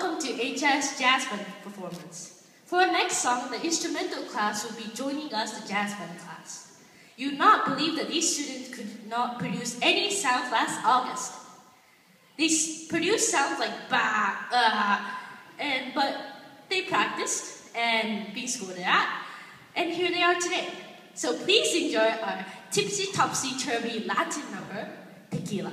welcome to HIS Jazz Band performance. For our next song, the instrumental class will be joining us, the jazz band class. You would not believe that these students could not produce any sound last August. They produced sounds like ba, uh, and but they practiced and being scored at, and here they are today. So please enjoy our tipsy topsy turvy Latin number, Tequila.